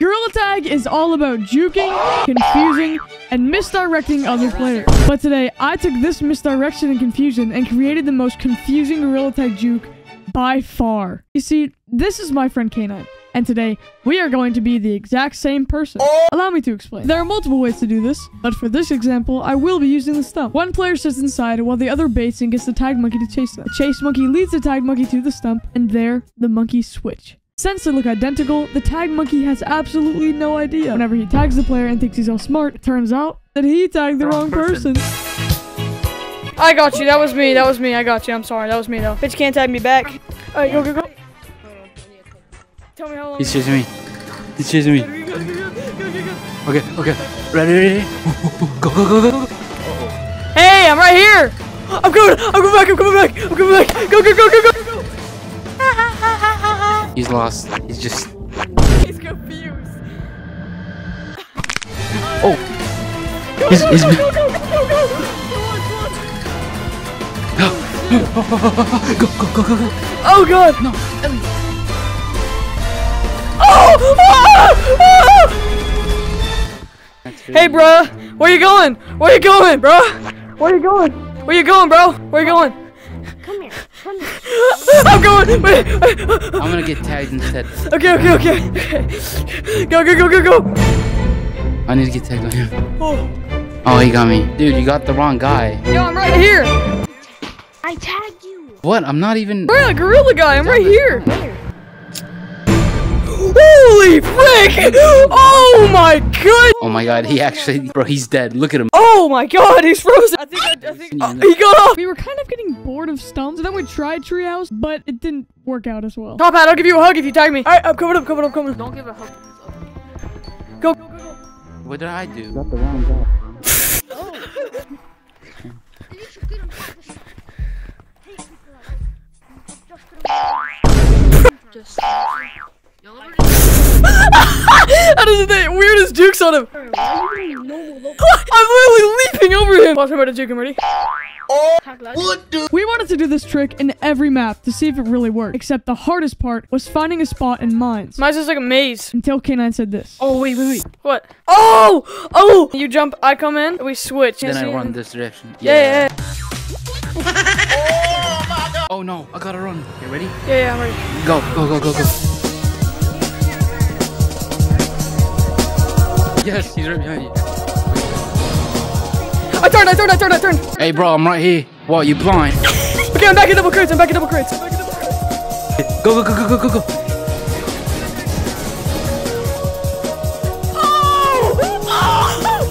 Gorilla Tag is all about juking, confusing, and misdirecting other players. But today, I took this misdirection and confusion and created the most confusing Gorilla Tag juke by far. You see, this is my friend K9. And today, we are going to be the exact same person. Allow me to explain. There are multiple ways to do this, but for this example, I will be using the stump. One player sits inside while the other baits and gets the tag monkey to chase them. The chase monkey leads the tag monkey to the stump, and there, the monkeys switch. Since they look identical, the tag monkey has absolutely no idea. Whenever he tags the player and thinks he's all smart, it turns out that he tagged the wrong, Wrong person. person. I got you. That was me. That was me. I got you. I'm sorry. That was me though. Bitch can't tag me back. Alright, go, go, go. Tell me how long. He's chasing me. He's chasing me. Okay, okay. Ready, ready? Go, go, go, go, go. Hey, I'm right here. I'm coming. I'm coming back. I'm coming back. I'm coming back. Go, go, go, go, go, go. He's lost. He's just. He's confused. Oh. Go, He's, go, he's. go, go, go, go, go, go. Go, go, go, go, go. Oh god. No. Oh! Ah! Ah! Hey, bruh. Where you going? Where you going, bruh? Where you going? Where you going, bro? Where you going? Come here. Come here. I'm going. Wait. wait. I'm gonna get tagged instead. Okay, okay, okay. okay. Go, go, go, go, go. I need to get tagged on him. Oh. Oh, he got me. Dude, you got the wrong guy. Yo, I'm right here. I tagged you. What? I'm not even. Where the gorilla guy? I'm right here. Where? Holy frick! Oh my god! Oh my god, he actually. Bro, he's dead. Look at him. Oh my god, he's frozen. I think I, I think oh, he got off. We were kind of getting bored of stumps, and then we tried Treehouse, but it didn't work out as well. Top hat, I'll give you a hug if you tag me. All right, I'm coming up, coming up, coming up. Don't give a hug. Go, go, go, go. What did I do? Got the wrong guy. Jukes on him. I'm literally leaping over him. Watch me about to juke him. Ready? We wanted to do this trick in every map to see if it really worked, except the hardest part was finding a spot in mines. Mine's just like a maze. Until K9 said this. Oh, wait, wait, wait. What? Oh! Oh! You jump, I come in, we switch. Then I run this direction. Yeah, yeah, Oh no, I gotta run. You ready? yeah, yeah, yeah, I'm ready. Go, go, go, go, go. Yes, he's right behind you. I turned, I turned, I turned, I turned. Hey, bro, I'm right here. What? You blind? Okay, I'm back in double crates, I'm back in double crates. I'm back in double crates. Go, go, go, go, go, go, go.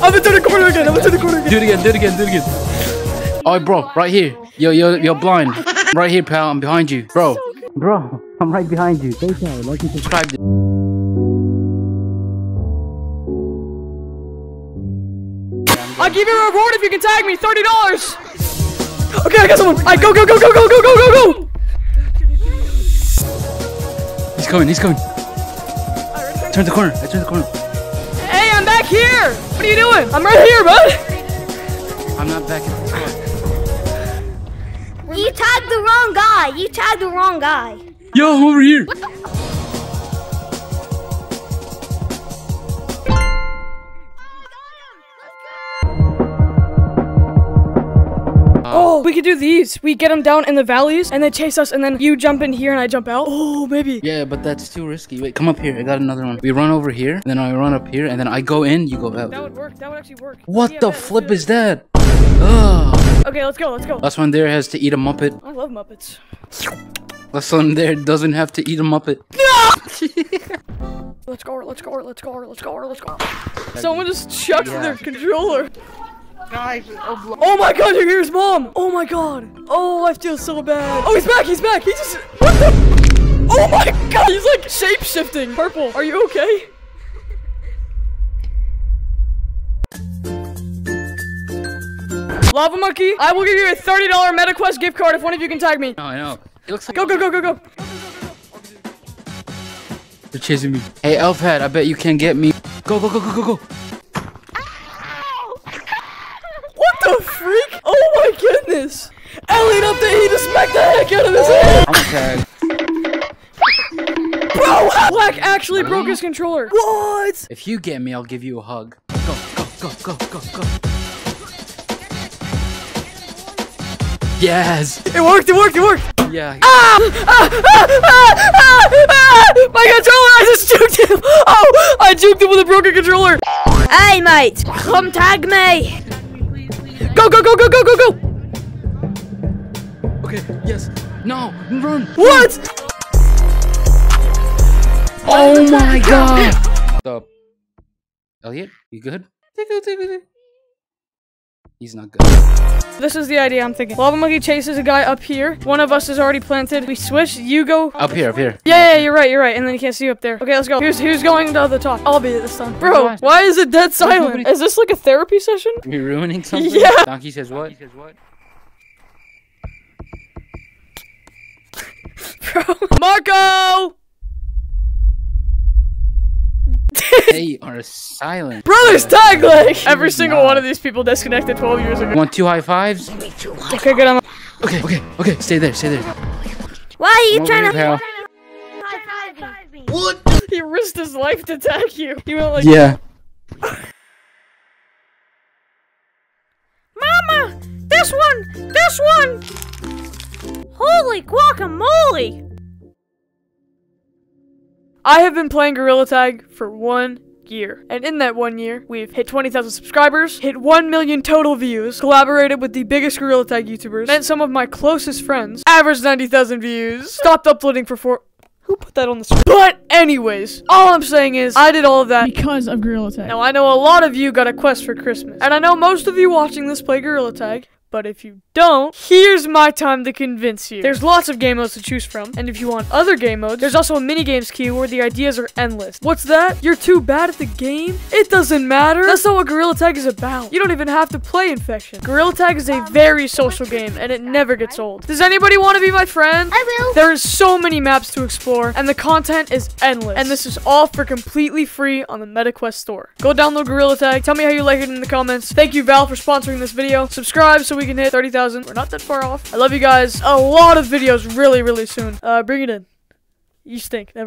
I'm gonna turn the corner again, I'm gonna turn the corner again. Do it again, do it again, do it again. Oh, bro, right here. Yo, yo, you're blind. Right here, pal. I'm behind you, bro. Bro, I'm right behind you. Stay tight. Like and subscribe. I'll give you a reward if you can tag me, $30. Okay, I got someone. I go, go, go, go, go, go, go, go, go. he's coming. He's coming. Turn the corner. I turn the corner. Hey, I'm back here. What are you doing? I'm right here, bud. I'm not back at the. You tagged the wrong guy. You tagged the wrong guy. Yo, I'm over here. Oh, oh, we could do these. We get them down in the valleys, and they chase us, and then you jump in here, and I jump out. Oh, maybe. Yeah, but that's too risky. Wait, come up here. I got another one. We run over here, then I run up here, and then I go in, you go out. That would work. That would actually work. What Yeah, the bet, flip is that? Ugh. Okay, let's go. Let's go. Last one there has to eat a Muppet. I love Muppets. Last one there doesn't have to eat a Muppet. Let's go. Let's go. Let's go. Let's go. Let's go. Someone just chucked their controller. Oh my god, you hear his mom! Oh my god! Oh, I feel so bad. Oh, he's back! He's back! He just. What the? Oh my god! He's like shape shifting. Purple, are you okay? Lava Monkey, I will give you a $30 MetaQuest gift card if one of you can tag me. No, I know. It looks like Go, go, go, go, go. They're chasing me. Hey, Elfhead, I bet you can get me. Go, go, go, go, go, go. What the freak? Oh my goodness! Elliot up there, he just smacked the heck out of his head! I'm tagged. Bro, Black actually broke his controller. What? If you get me, I'll give you a hug. Go, go, go, go, go, go. Yes. It worked, it worked, it worked. Yeah. Ah! Ah! Ah! Ah! Ah! Ah! My controller, I just juked him. Oh, I juked him with a broken controller. Hey, mate, come tag me. Go, go, go, go, go, go, go. Okay. Yes. No. Run. What? Oh, oh my god. Stop. Elliot, you good? He's not good. This is the idea I'm thinking. Lava Monkey chases a guy up here. One of us is already planted. We switch. You go. Up here, up here. Yeah, yeah, you're right, you're right. And then you can't see you up there. Okay, let's go. Who's who's going to the top? I'll be it this time. Bro, why is it dead silent? Is this like a therapy session? You're ruining something? Yeah. Donkey says what? He says what? Bro. Marco! They are silent. Brothers tag like Every single not. one of these people disconnected 12 years ago. Want two high fives? Okay, good. I'm Okay, okay, okay. Stay there, stay there. Why are you Come trying over to here, high-five me? He risked his life to tag you. He went like, Yeah. Mama, this one, this one. Holy guacamole! I have been playing Gorilla Tag for one year. And in that one year, we've hit 20,000 subscribers, hit 1 million total views, collaborated with the biggest Gorilla Tag YouTubers, met some of my closest friends, averaged 90,000 views, stopped uploading for four. Who put that on the screen? But, anyways, all I'm saying is, I did all of that. Because of Gorilla Tag. Now, I know a lot of you got a quest for Christmas, and I know most of you watching this play Gorilla Tag. But if you don't, here's my time to convince you. There's lots of game modes to choose from, and if you want other game modes, there's also a minigames queue where the ideas are endless. What's that? You're too bad at the game? It doesn't matter. That's not what Gorilla Tag is about. You don't even have to play Infection. Gorilla Tag is a very social game, and it never gets old. Does anybody want to be my friend? I will. There is so many maps to explore, and the content is endless. And this is all for completely free on the MetaQuest store. Go download Gorilla Tag. Tell me how you like it in the comments. Thank you, Val, for sponsoring this video. Subscribe so we can hit 30,000. We're not that far off. I love you guys. A lot of videos really, really soon. Uh, bring it in. You stink. Never